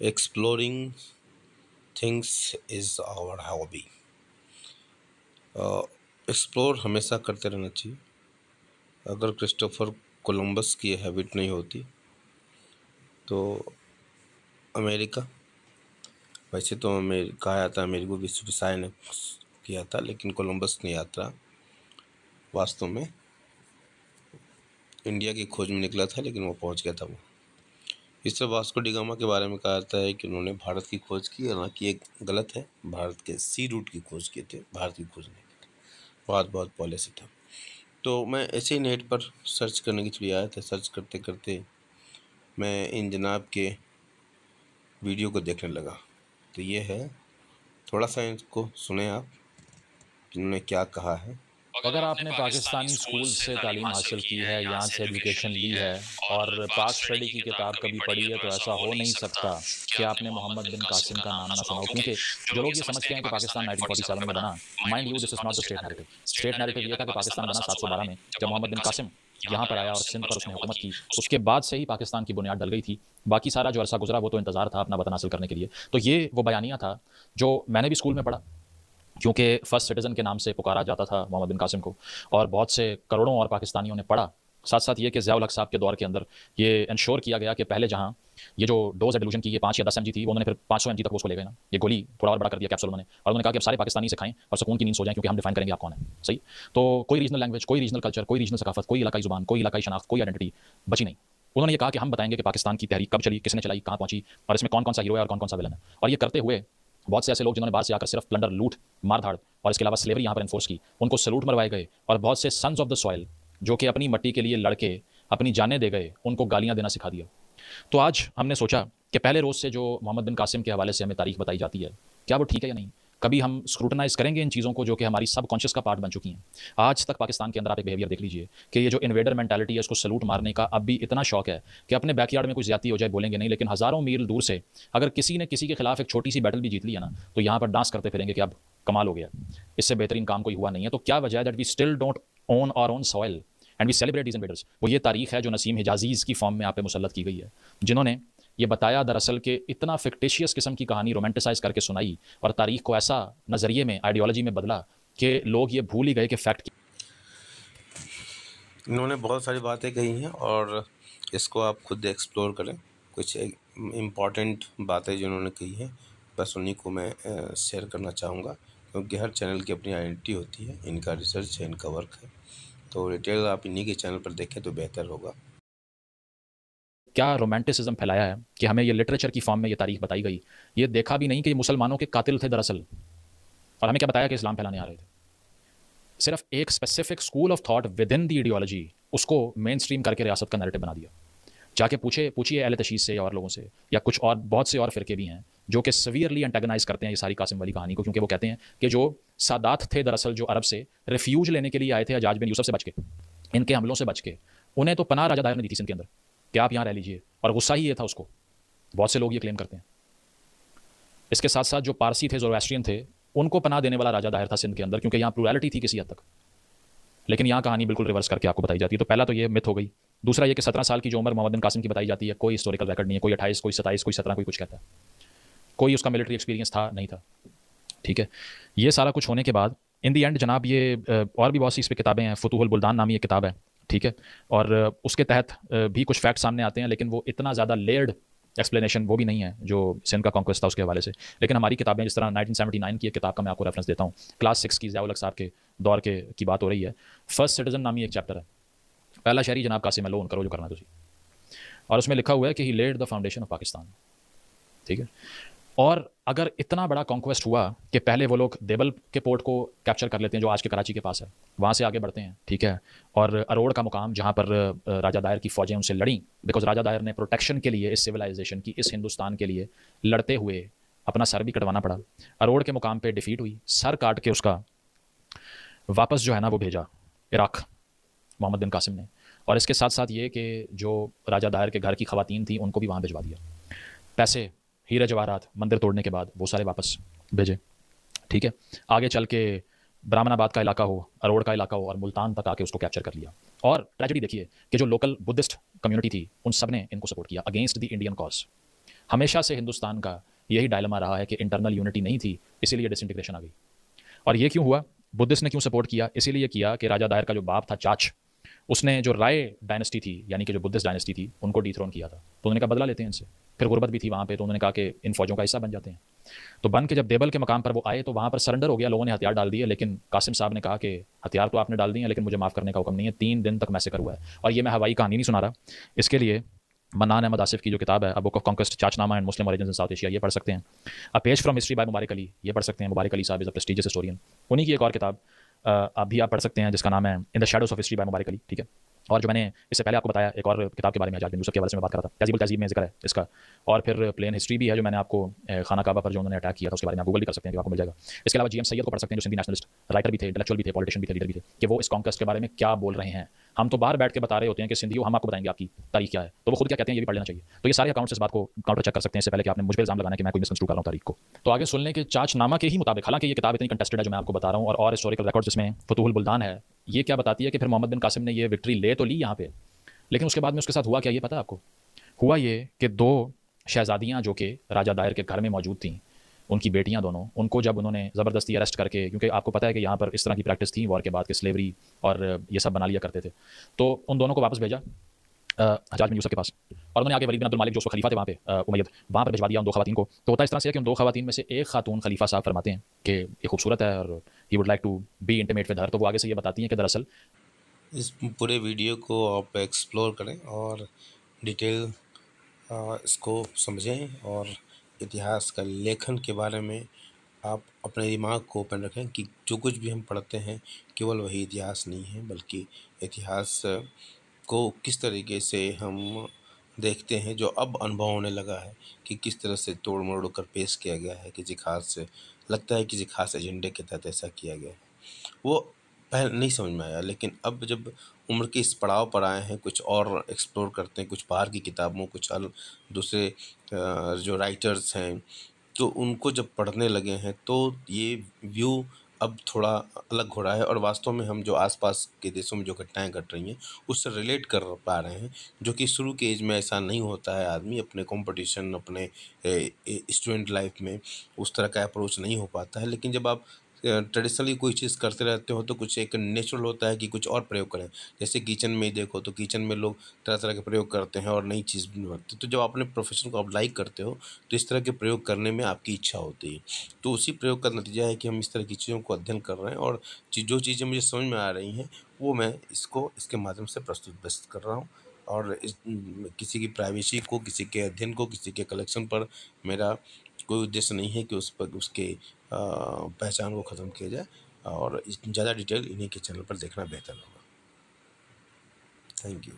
exploring things is our hobby. Explore हमेशा करते रहना चाहिए। अगर क्रिस्टोफर कोलंबस की हैबिट नहीं होती तो अमेरिका। वैसे तो कहा जाता है अमेरिको विश्वसाय ने किया था, लेकिन कोलंबस ने यात्रा वास्तव में इंडिया की खोज में निकला था, लेकिन वो पहुँच गया था वो। इस तरह वास्को डिगामा के बारे में कहा जाता है कि उन्होंने भारत की खोज की हालाँकि एक गलत है, भारत के सी रूट की खोज की थी, भारत की खोज नहीं की बहुत बहुत पहले से था। तो मैं ऐसे ही नेट पर सर्च करने के लिए आया था सर्च करते करते मैं इन जनाब के वीडियो को देखने लगा। तो ये है, थोड़ा सा इनको सुने आप इन्होंने क्या कहा है। अगर आपने पाकिस्तानी स्कूल से तालीम हासिल की है यहाँ से एजुकेशन ली है और पाक स्टडी की किताब कभी पढ़ी है तो ऐसा हो नहीं सकता कि आपने मोहम्मद बिन कासिम का नाम ना सुना हो। क्योंकि जो लोग ये समझते हैं कि पाकिस्तान 1947 में बना mind you this is not the state narrative state narrative ये था कि पाकिस्तान बना 712 में जब मोहम्मद बिन कासिम यहाँ पर आया और सिंध पर उसने हुकूमत की उसके बाद से ही पाकिस्तान की बुनियाद डल गई थी। बाकी सारा जो अरसा गुजरा वो तो इंतज़ार था अपना वतन हासिल करने के लिए तो ये वो बयानिया था जो मैंने भी स्कूल में पढ़ा क्योंकि फ़र्स्ट सिटीज़न के नाम से पुकारा जाता था मोहम्मद बिन कासिम को। और बहुत से करोड़ों और पाकिस्तानियों ने पढ़ा। साथ साथ ये कि ज़ियाउल साहब के दौर के अंदर ये इंश्योर किया गया कि पहले जहाँ ये जो डोज एडोल्यूशन की ये पाँच या दस एम थी उन्होंने फिर पाँच सौ एम तक उसको ले गए ना। ये गोली थोड़ा और बड़ा कर दिया कैप्सूल उन्होंने। और उन्होंने कहा कि सारे पाकिस्तानी से खाएँ और सुकून की नींद सो जाएँ क्योंकि हम डिफाइन करेंगे आप कौन है। सही? तो कोई रीजनल लैंग्वेज कोई रीजनल कल्चर कोई रीजनल सकाफत कोई इलाकाई ज़ुबान कोई इलाकाई शनाख्त कोई आइडेंटिटी बची नहीं। उन्होंने ये कहा कि हम बताएँगे कि पाकिस्तान की तहरीक कब चली किसने चलाई कहाँ पहुँची और इसमें कौन कौन सा हीरो है और कौन कौन सा विलन है। और ये करते हुए बहुत से ऐसे लोग जिन्होंने बाहर से आकर सिर्फ़ प्लंडर लूट, मारधाड़ और इसके अलावा स्लेवरी यहाँ पर इन्फोर्स की, उनको सलूट मरवाए गए और बहुत से सन्स ऑफ़ द सॉयल जो कि अपनी मट्टी के लिए लड़के, अपनी जानें दे गए, उनको गालियाँ देना सिखा दिया। तो आज हमने सोचा कि पहले रोज़ से जो मोहम्मद बिन कासिम के हवाले से हमें तारीख बताई जाती है, क्या वो ठीक है या नहीं? कभी हम स्क्रूटनाइज करेंगे इन चीज़ों को जो कि हमारी सब कॉन्शियस का पार्ट बन चुकी हैं। आज तक पाकिस्तान के अंदर आप एक बिहेवियर देख लीजिए कि ये जो इन्वेडर मेंटालिटी है उसको सलूट मारने का अब भी इतना शौक है कि अपने बैकयार्ड में कुछ ज़्यादा हो जाए, बोलेंगे नहीं, लेकिन हज़ारों मील दूर से अगर किसी ने किसी के खिलाफ एक छोटी सी बैटल भी जीत लिया ना तो यहाँ पर डांस करते फिरेंगे कि अब कमाल हो गया। इससे बेहतरीन काम कोई हुआ नहीं है। तो क्या वजह है that we still don't own our own soil and we celebrate is invaders वो ये तारीख है जो नसीम हिजाजीज़ की फॉर्म में आप मुसलत की गई है, जिन्होंने ये बताया दरअसल कि इतना फिक्टिशियस किस्म की कहानी रोमांटिसाइज करके सुनाई और तारीख को ऐसा नज़रिए में आइडियोलॉजी में बदला कि लोग ये भूल ही गए कि फैक्ट इन्होंने बहुत सारी बातें कही हैं और इसको आप खुद एक्सप्लोर करें। कुछ इंपॉर्टेंट बातें जिन्होंने कही हैं, बस उन्हीं को मैं शेयर करना चाहूँगा। क्योंकि हर चैनल की अपनी आइडेंटिटी होती है, इनका रिसर्च है, इनका वर्क है। तो डिटेल आप इन्हीं के चैनल पर देखें तो बेहतर होगा। क्या रोमांटिसिज्म फैलाया है कि हमें ये लिटरेचर की फॉर्म में ये तारीख बताई गई? ये देखा भी नहीं कि ये मुसलमानों के कातिल थे दरअसल। और हमें क्या बताया कि इस्लाम फैलाने आ रहे थे? सिर्फ़ एक specific school of thought within the ideology उसको मेन स्ट्रीम करके रियासत का नरेटिव बना दिया। जाके पूछे, पूछिए अहल तशीस से और लोगों से, या कुछ और, बहुत से और फिरके भी हैं, जो कि सवियरली एंटेगनाइज करते हैं ये सारी कासिम वाली कहानी को, क्योंकि वो कहते हैं कि जो सादात थे दरअसल, जो अरब से रिफ्यूज लेने के लिए आए थे, अजाज बिन यूसफ से बच के, इनके हमलों से बच के, उन्हें तो पनाह राजा दायर ने दी थी इनके अंदर। कि आप यहाँ रह लीजिए? और गुस्सा ही ये था उसको। बहुत से लोग ये क्लेम करते हैं। इसके साथ साथ जो पारसी थे जोरवेस्ट्रियन थे, उनको पना देने वाला राजा दाहिर था सिंध के अंदर, क्योंकि यहाँ प्लूरलिटी थी किसी हद तक। लेकिन यहाँ कहानी बिल्कुल रिवर्स करके आपको बताई जाती है। तो पहला तो ये मिथ हो गई। दूसरा ये कि सत्रह साल की जो उम्र मोहम्मद कासिम की बताई जाती है, कोई हिस्टोरिकल रिकॉर्ड नहीं है, कोई अट्ठाईस, कोई सताईस कोई सत्रह, कोई कुछ कहता है। कोई उसका मिलिट्री एक्सपीरियंस था, नहीं था। ठीक है? ये सारा कुछ होने के बाद इन दी एंड जनाब ये और भी बहुत सी इस पर किताबें हैं, फतूहुल बुल्दान नामी एक किताब है। ठीक है? और उसके तहत भी कुछ फैक्ट सामने आते हैं, लेकिन वो इतना ज़्यादा लेयर्ड एक्सप्लेनेशन वो भी नहीं है, जो सिंध का कॉन्क्वेस्ट था उसके हवाले से। लेकिन हमारी किताबें जिस तरह 1979 की एक किताब का मैं आपको रेफरेंस देता हूँ। क्लास सिक्स की जयाउल साहब के दौर के, की बात हो रही है। फ़र्स्ट सिटीजन नामी एक चैप्टर है। पहला शहरी जनाब कासिम लोन करो जो करना तुझी। और उसमें लिखा हुआ है कि he led the foundation of Pakistan ठीक है? और अगर इतना बड़ा कॉन्क्वेस्ट हुआ कि पहले वो लोग देबल के पोर्ट को कैप्चर कर लेते हैं, जो आज के कराची के पास है, वहाँ से आगे बढ़ते हैं, ठीक है? और अरोड़ का मुकाम, जहाँ पर राजा दायर की फ़ौजें उनसे लड़ी बिकॉज़ राजा दायर ने प्रोटेक्शन के लिए, इस सिविलाइजेशन की, इस हिंदुस्तान के लिए लड़ते हुए अपना सर भी कटवाना पड़ा। अरोड़ के मुकाम पर डिफीट हुई, सर काट के उसका वापस जो है ना, वो भेजा इराक, मोहम्मद बिन कासिम ने। और इसके साथ साथ ये कि जो राजा दायर के घर की खातन थी, उनको भी वहाँ भिजवा दिया। पैसे हीरे जवाहरात, मंदिर तोड़ने के बाद वो सारे वापस भेजे। ठीक है? आगे चल के ब्राह्मणाबाद का इलाका हो, अरोड़ का इलाका हो और मुल्तान तक आके उसको कैप्चर कर लिया। और ट्रेजेडी देखिए कि जो लोकल बुद्धिस्ट कम्युनिटी थी, उन सबने इनको सपोर्ट किया अगेंस्ट द इंडियन कॉज हमेशा से हिंदुस्तान का यही डायलमा रहा है कि इंटरनल यूनिटी नहीं थी, इसीलिए डिसइंटीग्रेशन आ गई। और ये क्यों हुआ? बुद्धिस्ट ने क्यों सपोर्ट किया? इसीलिए किया कि राजा दायर का जो बाप था, चाच, उसने जो राय डायनेस्टी थी, यानी कि जो बुद्धिस्ट डायनेस्टी थी, उनको डिथ्रोन किया था। तो उन्होंने कहा, बदला लेते हैं इनसे। फिर गुर्बत भी थी वहाँ पे तो उन्होंने कहा कि इन फौजों का हिस्सा बन जाते हैं। तो बन के जब देबल के मकाम पर वो आए तो वहाँ पर सरेंडर हो गया, लोगों ने हथियार डाल दिए, लेकिन कासिम साहब ने कहा कि हथियार तो आपने डाल दिए लेकिन मुझे माफ़ करने का हुक्म नहीं है, तीन दिन तक मैसेकर हुआ है। और ये मैं हवाई कहानी नहीं सुना रहा। इसके लिए मनान अहमद आसिफ की जो किताब है, अब book of conquest Chachnama and Muslim origin South Asia ये पढ़ सकते हैं। A page from history by Mubarak Ali ये पढ़ सकते हैं मुबारक अली साहब इज़ अ प्रेस्टिजियस हिस्टोरियन उन्हीं की एक और किताब अभी आप पढ़ सकते हैं, जिसका नाम है in the shadows of history by Mubarak Ali ठीक है? और जो मैंने इससे पहले आपको बताया, एक और किताब के बारे में आज़ाद यूसुफ के बारे में बात करा था तहजीब तहजीब में ज़िक्र है इसका। और फिर प्लेन हिस्ट्री भी है जो मैंने आपको खाना काबा पर जो उन्होंने अटैक किया था, उसके बारे में आप गूगल भी कर सकते हैं, जो आपको मिल जाएगा। इसके अलावा जी एम सैद को पढ़ सकते हैं, जो सिंधी नेशनलिस्ट राइटर भी थे इंटेलेक्चुअल भी थे पॉलिटिशियन भी थे लीडर भी थे, कि वो इस कॉन्कस्ट के बारे में क्या बोल रहे हैं। हम तो बाहर बैठ के बता रहे होते हैं कि सिंधियों हम आपको बताएँगे आपकी तारीख क्या है। तो वो खुद क्या कहते हैं, ये भी पढ़ लेना चाहिए। तो ये सारे अकाउंट्स इस बात को काउंटर चेक कर सकते हैं, इससे पहले कि आपने मुझे इल्ज़ाम लगाना कि मैं कोई मिसकंस्ट्रू कर रहा हूँ तारीख को। तो आगे सुनने के चाचनामा के ही मुताबिक, हालाँकि ये किताब इतनी कंटेस्टेड है जो मैं आपको बता रहा हूँ, और और हिस्टोरिकल रिकॉर्ड जिसमें फतूल बुल्दान है, ये क्या बताती है कि फिर मोहम्मद बिन कासिम ने ये विक्ट्री ले तो ली यहाँ पे? लेकिन उसके बाद में उसके साथ हुआ क्या, ये पता आपको? हुआ ये कि दो शहजादियाँ जो कि राजा दायर के घर में मौजूद थीं उनकी बेटियाँ दोनों, उनको जब उन्होंने ज़बरदस्ती अरेस्ट करके, क्योंकि आपको पता है कि यहाँ पर इस तरह की प्रैक्टिस थी वॉर के बाद के स्लेवरी और ये सब बना लिया करते थे। तो उन दोनों को वापस भेजा हजाज बिन यूसुफ के पास। और उन्होंने आगे वलीद बिन अब्दुल मालिक, जो उसको खलीफा थे वहाँ पे उमैद वहाँ पर भिजवा दिया उन दो खातन को। तो होता इस तरह से कि उन दो खातन में से एक खातून खलीफा साहब फरमाते हैं कि ये खूबसूरत है और he would like to be intimate with her तो वो आगे से ये बताती हैं कि दरअसल इस पूरे वीडियो को आप एक्सप्लोर करें और डिटेल इसको समझें और इतिहास का लेखन के बारे में आप अपने दिमाग को ओपन रखें कि जो कुछ भी हम पढ़ते हैं, केवल वही इतिहास नहीं है, बल्कि इतिहास को किस तरीके से हम देखते हैं, जो अब अनुभव होने लगा है कि किस तरह से तोड़ मोड़ कर पेश किया गया है, किसी खास लगता है किसी खास एजेंडे के तहत ऐसा किया गया है। वो पहले नहीं समझ में आया, लेकिन अब जब उम्र के इस पड़ाव पर आए हैं, कुछ और एक्सप्लोर करते हैं, कुछ बाहर की किताबों, कुछ अल, दूसरे जो राइटर्स हैं तो उनको जब पढ़ने लगे हैं तो ये व्यू अब थोड़ा अलग हो रहा है और वास्तव में हम जो आसपास के देशों में जो घटनाएँ घट रही हैं, उससे रिलेट कर पा रहे हैं, जो कि शुरू के एज में ऐसा नहीं होता है आदमी अपने कंपटीशन अपने स्टूडेंट लाइफ में उस तरह का अप्रोच नहीं हो पाता है। लेकिन जब आप ट्रेडिशनली कोई चीज़ करते रहते हो तो कुछ एक नेचुरल होता है कि कुछ और प्रयोग करें। जैसे किचन में ही देखो तो किचन में लोग तरह तरह के प्रयोग करते हैं और नई चीज़ भी बनती तो जब अपने प्रोफेशन को आप लाइक करते हो तो इस तरह के प्रयोग करने में आपकी इच्छा होती है। तो उसी प्रयोग का नतीजा है कि हम इस तरह की चीज़ों को अध्ययन कर रहे हैं और जो चीज़ें मुझे समझ में आ रही हैं, वो मैं इसको, इसके माध्यम से प्रस्तुत व्यस्त कर रहा हूँ। और इस किसी की प्राइवेसी को, किसी के अध्ययन को, किसी के कलेक्शन पर मेरा कोई उद्देश्य नहीं है कि उस पर, उसके पहचान को ख़त्म किया जाए और ज़्यादा डिटेल इन्हीं के चैनल पर देखना बेहतर होगा। Thank you.